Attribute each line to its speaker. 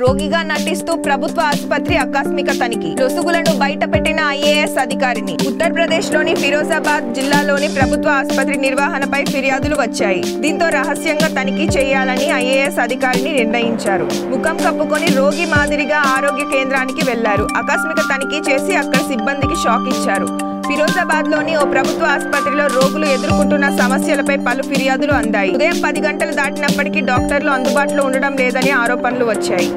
Speaker 1: రోగిగా నటిస్తూ ప్రభుత్వ ఆసుపత్రి ఆకస్మిక తనిఖీ. లొసుగులను బయటపెట్టిన ఐఏఎస్ అధికారిని. ఉత్తరప్రదేశ్లోని ఫిరోజాబాద్ జిల్లాలోని ప్రభుత్వ ఆసుపత్రి నిర్వహణపై ఫిర్యాదులు వచ్చాయి. దీంతో రహస్యంగా తనిఖీ చేయాలని ఐఏఎస్ అధికారిని నిర్ణయించారు. ముఖం కప్పుకొని రోగి మాదిరిగా ఆరోగ్య కేంద్రానికి వెళ్ళారు. ఆకస్మిక తనిఖీ చేసి అక్కడ సిబ్బందికి షాక్ ఇచ్చారు. ఫిరోజాబాద్లోని ఓ ప్రభుత్వ ఆసుపత్రిలో రోగులు ఎదుర్కొంటున్న సమస్యలపై పలు ఫిర్యాదులు అందాయి. ఉదయం పది గంటలు దాటినప్పటికీ డాక్టర్లు అందుబాటులో ఉండడం లేదని ఆరోపణలు వచ్చాయి.